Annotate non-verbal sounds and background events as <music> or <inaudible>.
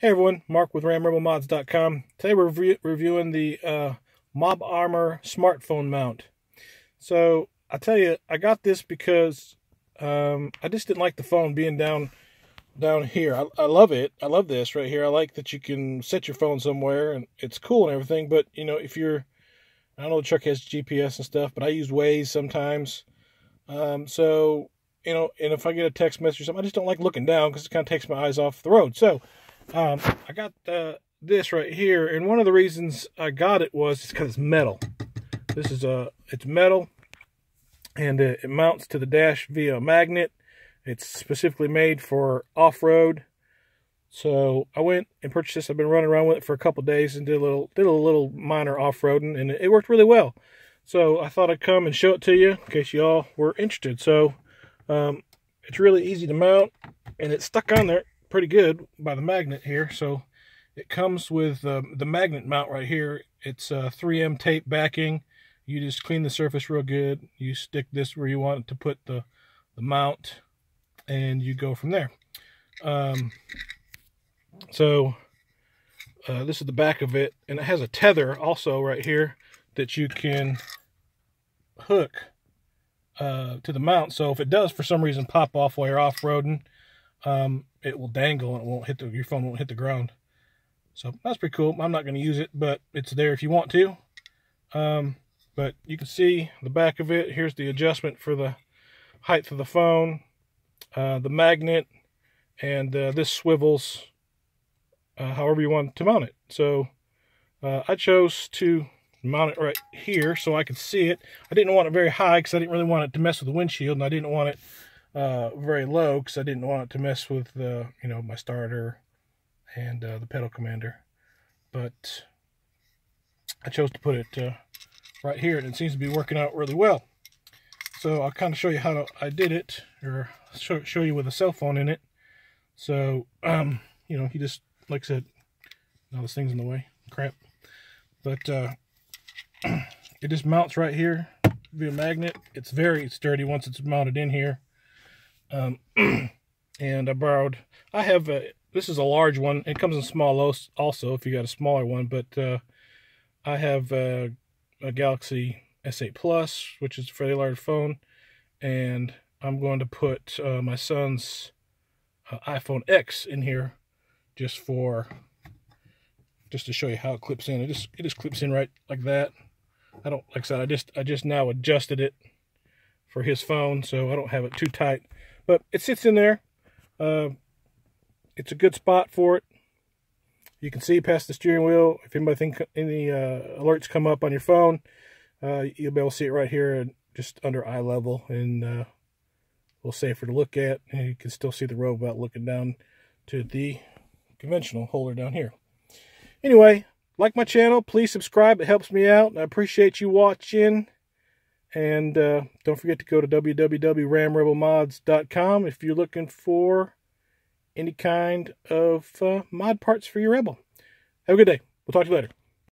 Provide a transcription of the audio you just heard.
Hey everyone, Mark with RamRebelMods.com. Today we're re reviewing the uh, Mob Armor smartphone mount. So I tell you, I got this because um, I just didn't like the phone being down down here. I, I love it. I love this right here. I like that you can set your phone somewhere and it's cool and everything. But you know, if you're, I know the truck has GPS and stuff, but I use Waze sometimes. Um, so you know, and if I get a text message or something, I just don't like looking down because it kind of takes my eyes off the road. So um, I got uh, this right here, and one of the reasons I got it was because it's metal. This is a, it's metal, and it, it mounts to the dash via a magnet. It's specifically made for off-road. So I went and purchased this. I've been running around with it for a couple days and did a little did a little minor off-roading, and it, it worked really well. So I thought I'd come and show it to you in case y'all were interested. So um, it's really easy to mount, and it's stuck on there pretty good by the magnet here. So it comes with um, the magnet mount right here. It's a 3M tape backing. You just clean the surface real good. You stick this where you want to put the, the mount and you go from there. Um, so uh, this is the back of it and it has a tether also right here that you can hook uh, to the mount. So if it does for some reason pop off while you're off-roading, um, it will dangle and it won't hit the your phone won't hit the ground. So that's pretty cool. I'm not going to use it, but it's there if you want to. Um, but you can see the back of it. Here's the adjustment for the height of the phone, uh, the magnet, and uh, this swivels uh, however you want to mount it. So uh, I chose to mount it right here so I could see it. I didn't want it very high because I didn't really want it to mess with the windshield, and I didn't want it uh, very low because I didn't want it to mess with the, you know, my starter and uh, the pedal commander. But I chose to put it uh, right here, and it seems to be working out really well. So I'll kind of show you how I did it, or show, show you with a cell phone in it. So, um, you know, he just, like I said, now this thing's in the way, crap. But uh, <clears throat> it just mounts right here via magnet. It's very sturdy once it's mounted in here. Um, <clears throat> and I borrowed, I have, a, this is a large one. It comes in small also if you got a smaller one, but uh, I have a, a Galaxy S8 Plus, which is a fairly large phone, and I'm going to put uh, my son's uh, iPhone X in here just for, just to show you how it clips in. It just, it just clips in right like that. I don't, like I said, I just, I just now adjusted it for his phone, so I don't have it too tight. But it sits in there. Uh, it's a good spot for it. You can see past the steering wheel. If anybody think any uh, alerts come up on your phone, uh, you'll be able to see it right here, just under eye level, and uh, a little safer to look at. And you can still see the road without looking down to the conventional holder down here. Anyway, like my channel, please subscribe. It helps me out. I appreciate you watching. And uh, don't forget to go to www.ramrebelmods.com if you're looking for any kind of uh, mod parts for your Rebel. Have a good day. We'll talk to you later.